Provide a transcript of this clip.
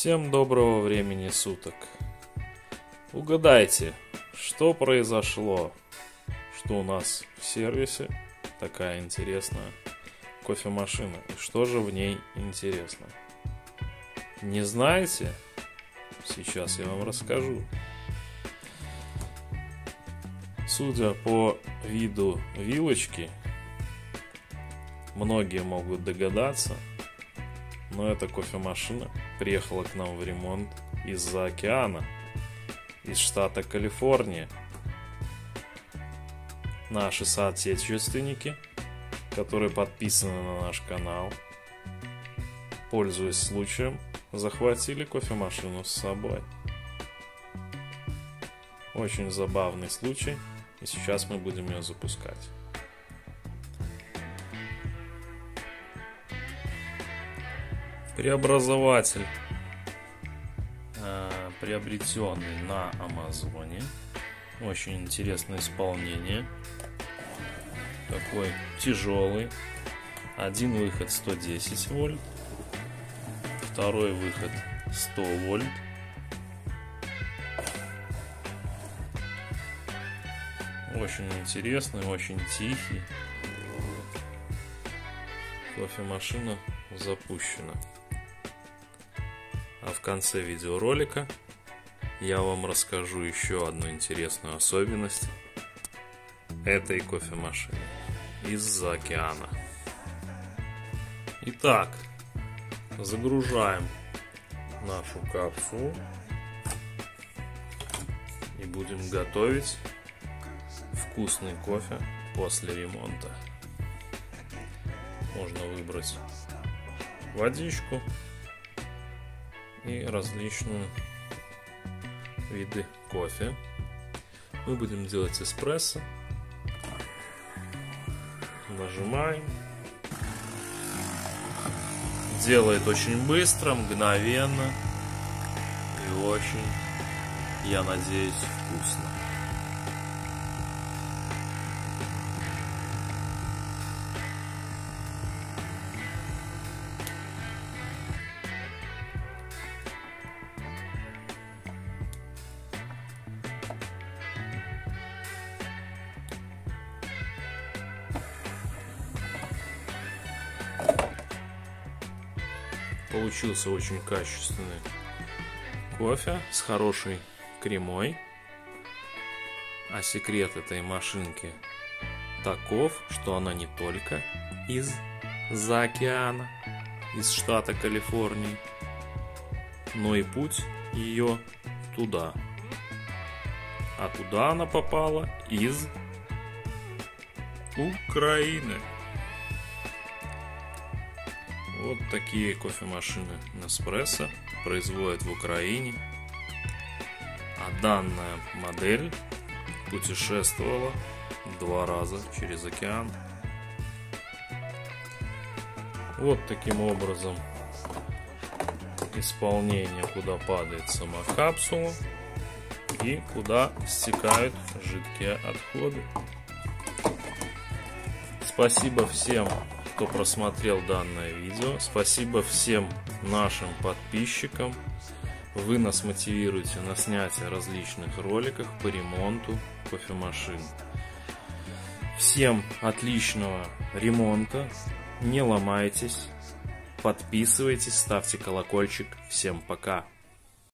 Всем доброго времени суток. Угадайте, что произошло, что у нас в сервисе такая интересная кофемашина и что же в ней интересно. Не знаете? Сейчас я вам расскажу. Судя по виду вилочки, многие могут догадаться, но эта кофемашина приехала к нам в ремонт из-за океана, из штата Калифорния. Наши соотечественники, которые подписаны на наш канал, пользуясь случаем, захватили кофемашину с собой. Очень забавный случай, и сейчас мы будем ее запускать. Преобразователь, э, приобретенный на Амазоне. Очень интересное исполнение. Такой тяжелый. Один выход 110 вольт. Второй выход 100 вольт. Очень интересный, очень тихий. Кофемашина запущена. А в конце видеоролика я вам расскажу еще одну интересную особенность этой кофемашины из-за океана. Итак, загружаем нашу капсулу и будем готовить вкусный кофе после ремонта. Можно выбрать водичку и различные виды кофе. Мы будем делать эспрессо. Нажимаем. Делает очень быстро, мгновенно и очень, я надеюсь, вкусно. Получился очень качественный кофе с хорошей кремой. А секрет этой машинки таков, что она не только из-за океана, из штата Калифорнии, но и путь ее туда. А туда она попала из Украины. Вот такие кофемашины Nespresso производят в Украине. А данная модель путешествовала два раза через океан. Вот таким образом исполнение, куда падает сама капсула и куда стекают жидкие отходы. Спасибо всем кто просмотрел данное видео. Спасибо всем нашим подписчикам. Вы нас мотивируете на снятие различных роликов по ремонту кофемашин. Всем отличного ремонта. Не ломайтесь. Подписывайтесь, ставьте колокольчик. Всем пока.